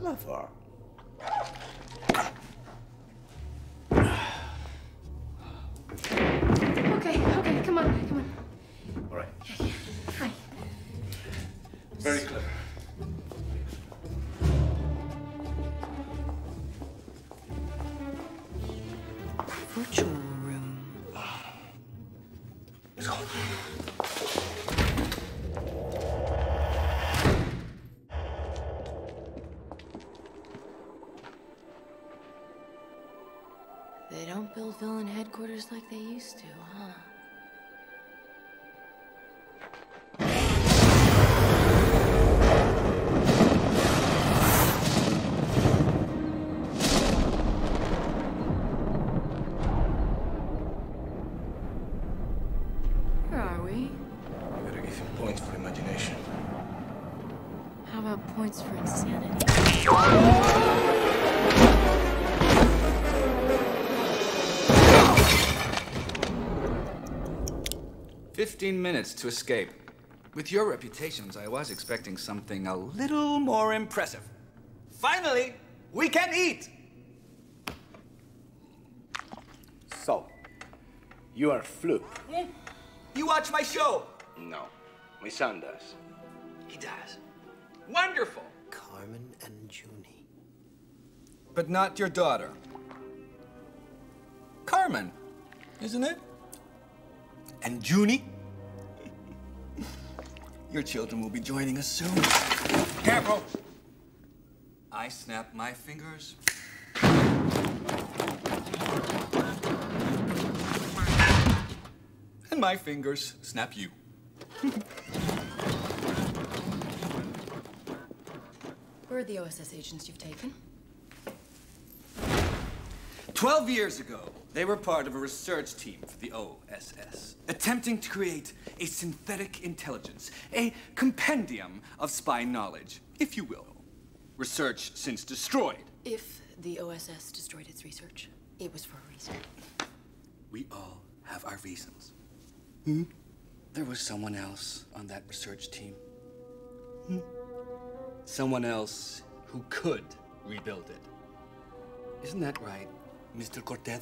clever. Okay, okay, come on, come on. All right. Hi. Very clever. Virtual room. Let's go. They don't build villain headquarters like they used to, huh? Where are we? You gotta give him points for imagination. How about points for insanity? Fifteen minutes to escape. With your reputations, I was expecting something a little more impressive. Finally, we can eat! So, you are Floop. Hmm? You watch my show? No, my son does. He does. Wonderful. Carmen and Juni. But not your daughter. Carmen, isn't it? And Juni? Your children will be joining us soon. Careful! I snap my fingers. And my fingers snap you. Where are the OSS agents you've taken? Twelve years ago, they were part of a research team for the OSS, attempting to create a synthetic intelligence, a compendium of spy knowledge, if you will. Research since destroyed. If the OSS destroyed its research, it was for a reason. We all have our reasons. Hmm? There was someone else on that research team. Hmm? Someone else who could rebuild it. Isn't that right, Mr. Cortez?